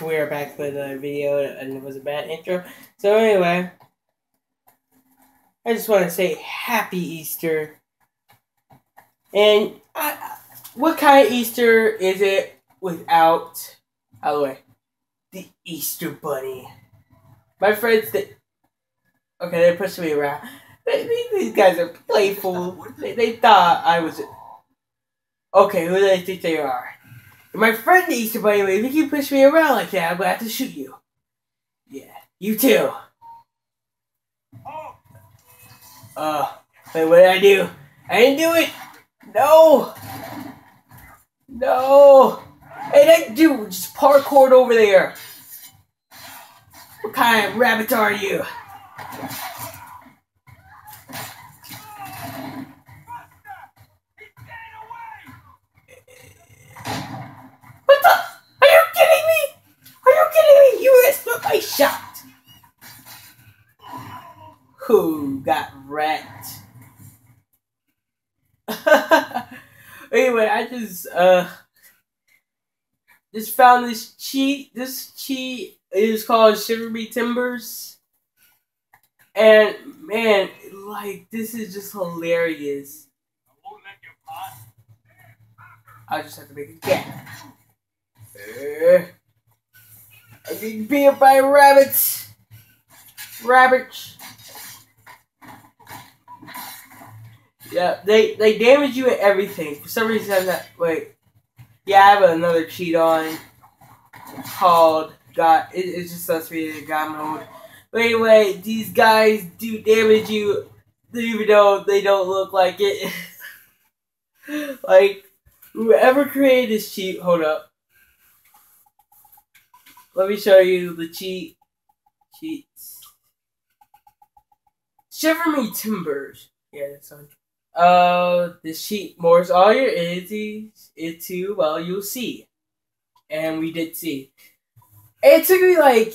we're back with a video and it was a bad intro. So anyway, I just want to say Happy Easter. And I, what kind of Easter is it without, by the way, the Easter Bunny? My friends, they, okay, they're pushing me around. They, these guys are playful. They, they thought I was. Okay, who do they think they are? My friend needs the Easter Bunny, if you keep pushing me around like that, I'm gonna have to shoot you. Yeah, you too. Uh, wait, what did I do? I didn't do it! No! No! Hey, that dude just parkoured over there! What kind of rabbit are you? Shot! Who got wrecked? anyway, I just uh just found this cheat. This cheat is called Shiver Me Timbers. And man, like this is just hilarious. I just have to make a gap. Uh, I'm getting beat by rabbits. Rabbits. Yeah, they they damage you at everything. For some reason, I'm not. Wait. Yeah, I have another cheat on called God. It, it's just us reading God mode. But anyway, these guys do damage you, even though they don't look like it. like whoever created this cheat. Hold up. Let me show you the cheat. Cheats. Shiver me timbers. Yeah, that's one. Uh, the sheet morphs all your entities into, well, you'll see. And we did see. It took me like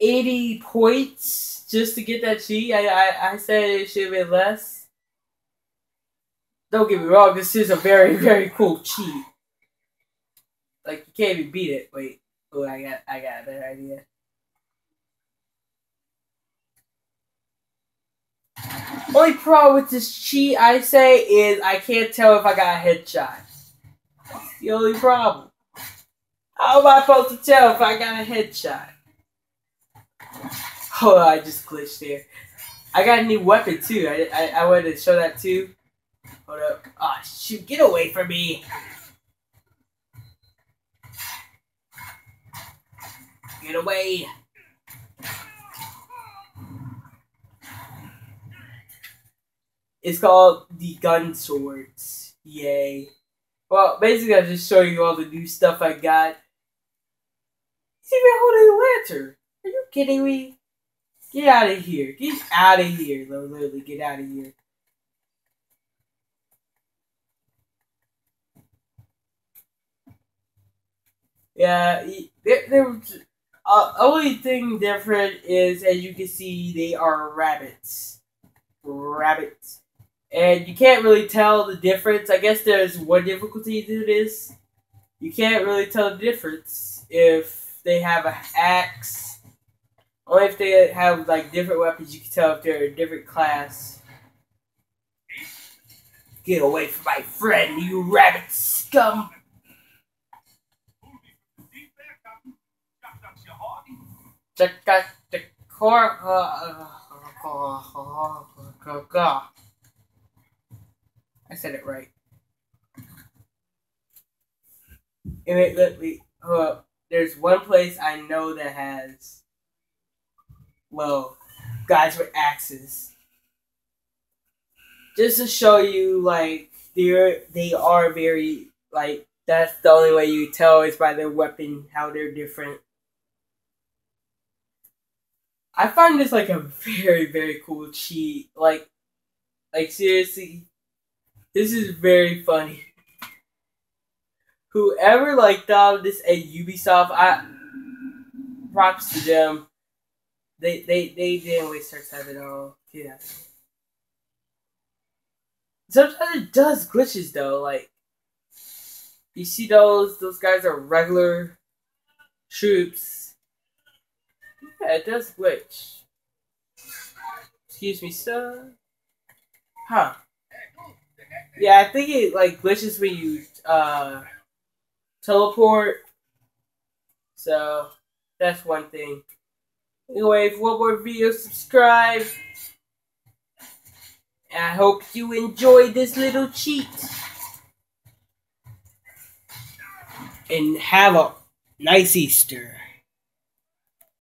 80 points just to get that sheet. I, I, I said it should be less. Don't get me wrong, this is a very, very cool cheat. Like, you can't even beat it. Wait. Oh, I got, I got a better idea. Only problem with this cheat, I say, is I can't tell if I got a headshot. That's the only problem. How am I supposed to tell if I got a headshot? Oh, I just glitched there. I got a new weapon too. I, I, I wanted to show that too. Hold up. Oh, shoot. Get away from me. Get away. It's called the gun swords. Yay. Well, basically, I'm just showing you all the new stuff I got. He's even holding a lantern. Are you kidding me? Get out of here. Get out of here. Literally, get out of here. Yeah, there, there uh, only thing different is, as you can see, they are rabbits. Rabbits and you can't really tell the difference. I guess there's one difficulty to this. You can't really tell the difference if they have an axe. Only if they have like different weapons, you can tell if they're a different class. Get away from my friend, you rabbit scum! Check out the core. I said it right. And it, me, uh, there's one place I know that has, well, guys with axes. Just to show you, like, they're, they are very, like, that's the only way you tell is by their weapon, how they're different. I find this, like, a very, very cool cheat. Like, like, seriously, this is very funny. Whoever like thought of this at Ubisoft, I props to them. They they they didn't waste their time at all. Yeah. Sometimes it does glitches though. Like you see those those guys are regular troops. It does glitch. Excuse me, sir. Huh. Yeah, I think it like glitches when you uh teleport. So that's one thing. Anyway, for one more video, subscribe. And I hope you enjoyed this little cheat. And have a nice Easter.